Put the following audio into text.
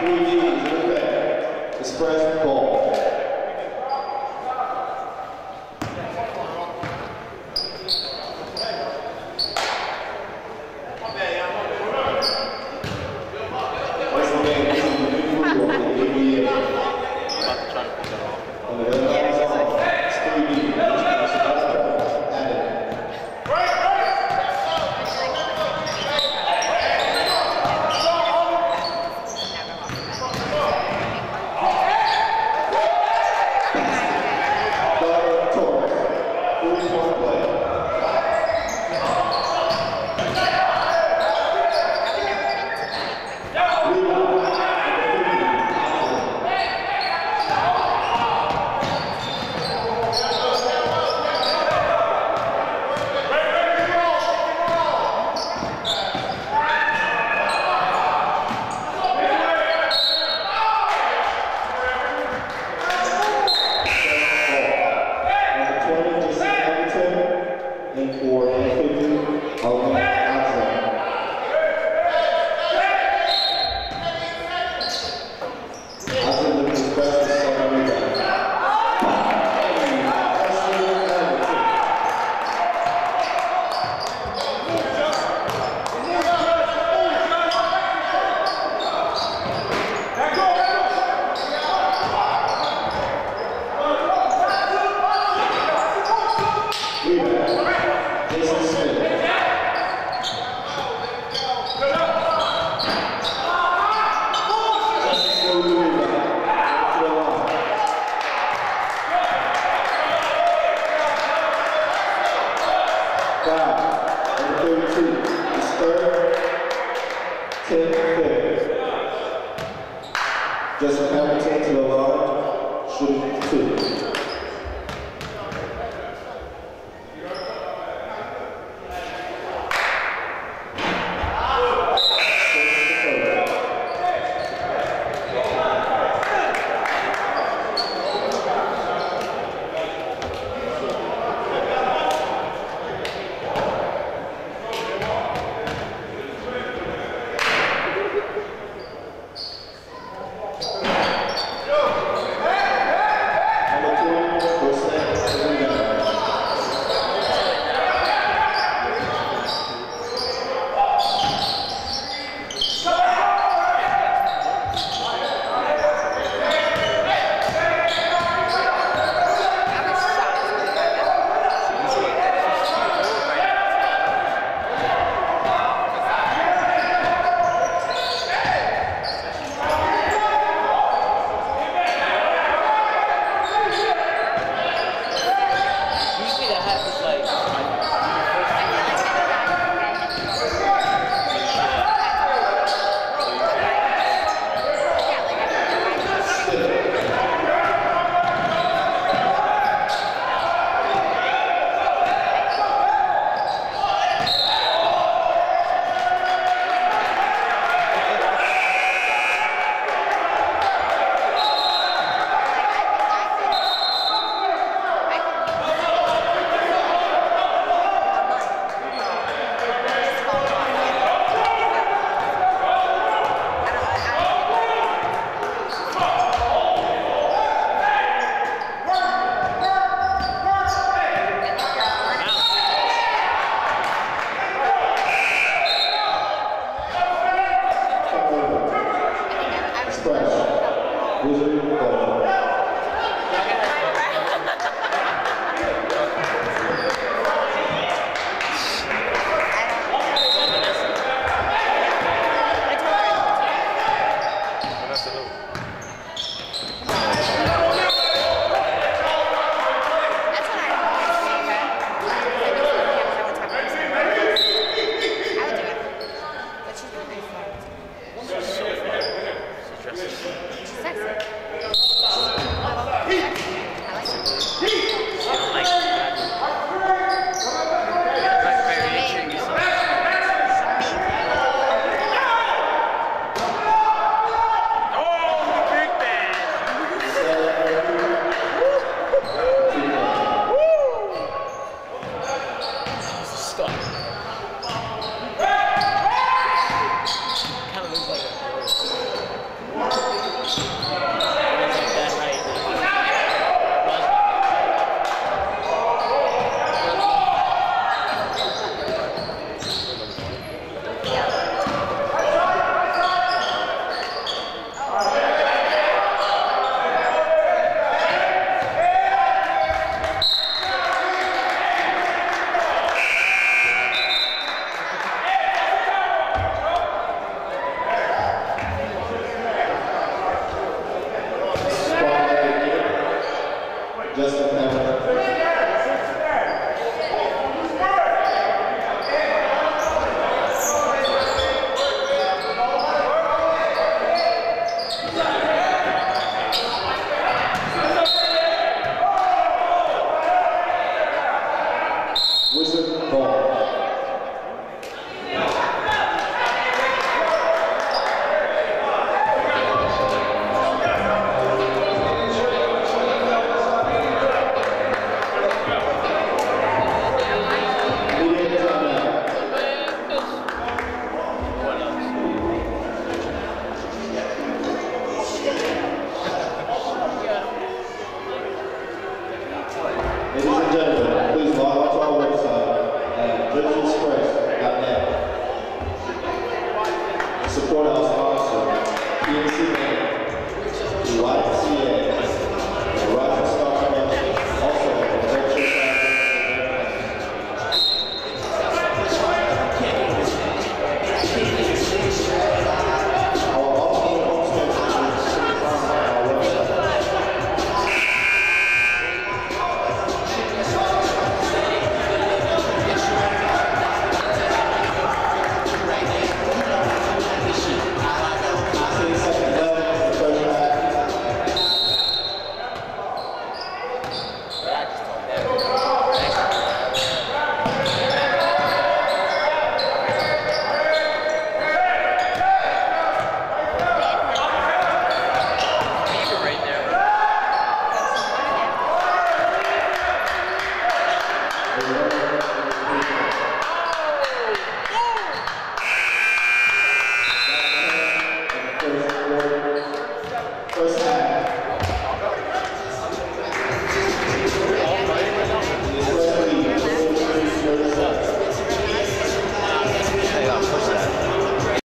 Kind of looks Express Ball.